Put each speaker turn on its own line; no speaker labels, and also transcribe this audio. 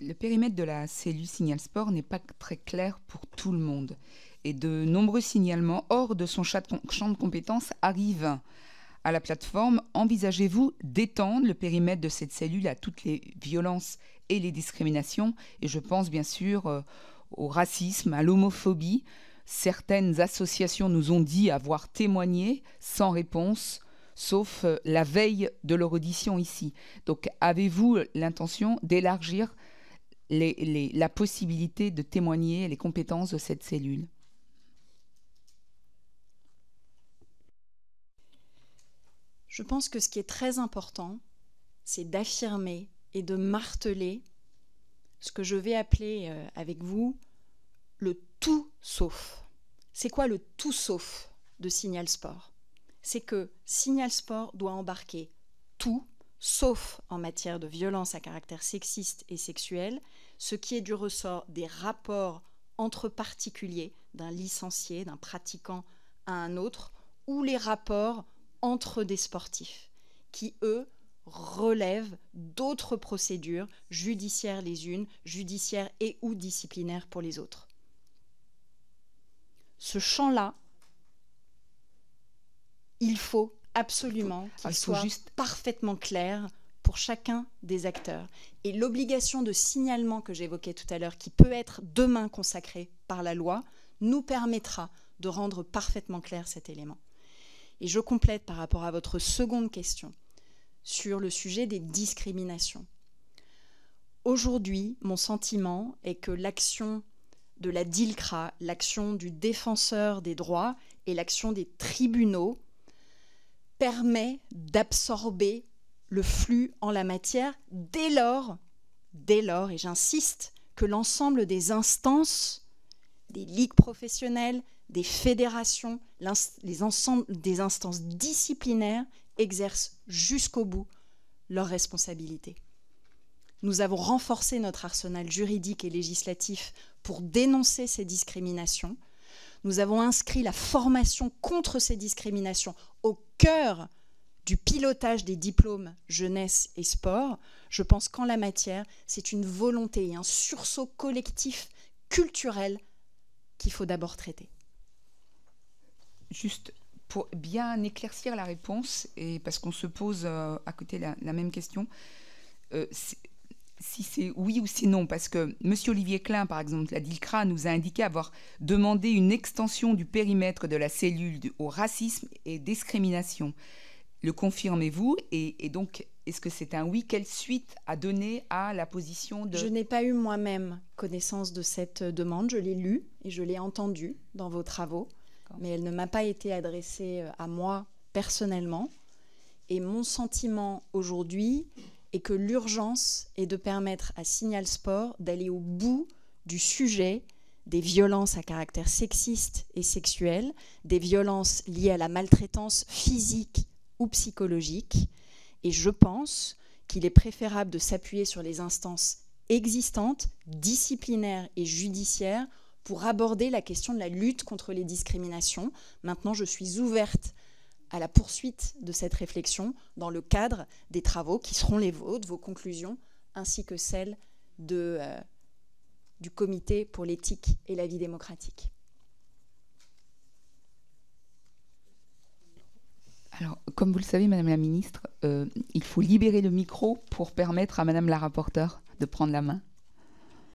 le périmètre de la cellule Signal Sport n'est pas très clair pour tout le monde. Et de nombreux signalements hors de son champ de compétences arrivent à la plateforme. Envisagez-vous d'étendre le périmètre de cette cellule à toutes les violences et les discriminations? Et je pense bien sûr euh, au racisme, à l'homophobie. Certaines associations nous ont dit avoir témoigné sans réponse sauf euh, la veille de leur audition ici. Donc avez-vous l'intention d'élargir la possibilité de témoigner les compétences de cette cellule
Je pense que ce qui est très important, c'est d'affirmer et de marteler ce que je vais appeler euh, avec vous le tout sauf. C'est quoi le tout sauf de Signal Sport? C'est que Signal Sport doit embarquer tout, sauf en matière de violence à caractère sexiste et sexuel, ce qui est du ressort des rapports entre particuliers, d'un licencié, d'un pratiquant à un autre, ou les rapports entre des sportifs, qui, eux, relèvent d'autres procédures judiciaires les unes, judiciaires et ou disciplinaires pour les autres. Ce champ-là, il faut absolument qu'il soit juste... parfaitement clair pour chacun des acteurs. Et l'obligation de signalement que j'évoquais tout à l'heure, qui peut être demain consacrée par la loi, nous permettra de rendre parfaitement clair cet élément. Et je complète par rapport à votre seconde question sur le sujet des discriminations. Aujourd'hui, mon sentiment est que l'action de la DILCRA, l'action du défenseur des droits et l'action des tribunaux permet d'absorber le flux en la matière dès lors, dès lors, et j'insiste, que l'ensemble des instances, des ligues professionnelles, des fédérations, les ensembles des instances disciplinaires exercent jusqu'au bout leurs responsabilités. Nous avons renforcé notre arsenal juridique et législatif pour dénoncer ces discriminations. Nous avons inscrit la formation contre ces discriminations au cœur du pilotage des diplômes jeunesse et sport. Je pense qu'en la matière, c'est une volonté et un sursaut collectif culturel qu'il faut d'abord traiter
juste pour bien éclaircir la réponse, et parce qu'on se pose euh, à côté la, même question, euh, si c'est oui ou si non, parce que M. Olivier Klein, par exemple, la DILCRA, nous a indiqué avoir demandé une extension du périmètre de la cellule au racisme et discrimination. Le confirmez-vous et, et, donc, est-ce que c'est un oui? Quelle suite a donné à la position de...
Je n'ai pas eu moi-même connaissance de cette demande, je l'ai lue et je l'ai entendue dans vos travaux mais elle ne m'a pas été adressée euh, à moi personnellement. Et mon sentiment aujourd'hui est que l'urgence est de permettre à Signal Sport d'aller au bout du sujet des violences à caractère sexiste et sexuel, des violences liées à la maltraitance physique ou psychologique. Et je pense qu'il est préférable de s'appuyer sur les instances existantes, disciplinaires et judiciaires, pour aborder la question de la lutte contre les discriminations. Maintenant, je suis ouverte à la poursuite de cette réflexion dans le cadre des travaux qui seront les vôtres, vos conclusions, ainsi que celles euh, du Comité pour l'éthique et la vie démocratique.
Alors, comme vous le savez, Madame la Ministre, euh, il faut libérer le micro pour permettre à Madame la rapporteure de prendre la main.